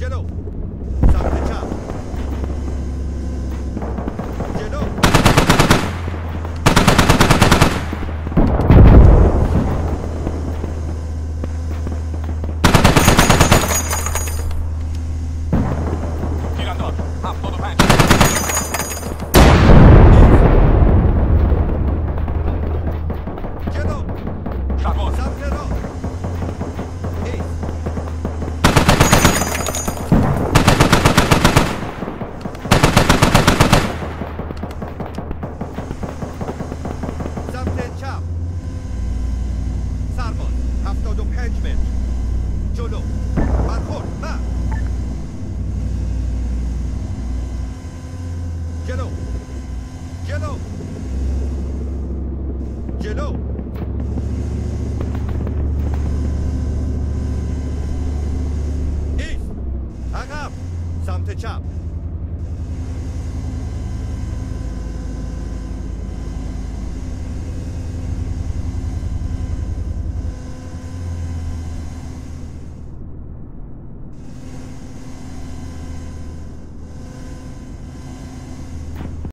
चलो सामने Cholo. Arjón, va.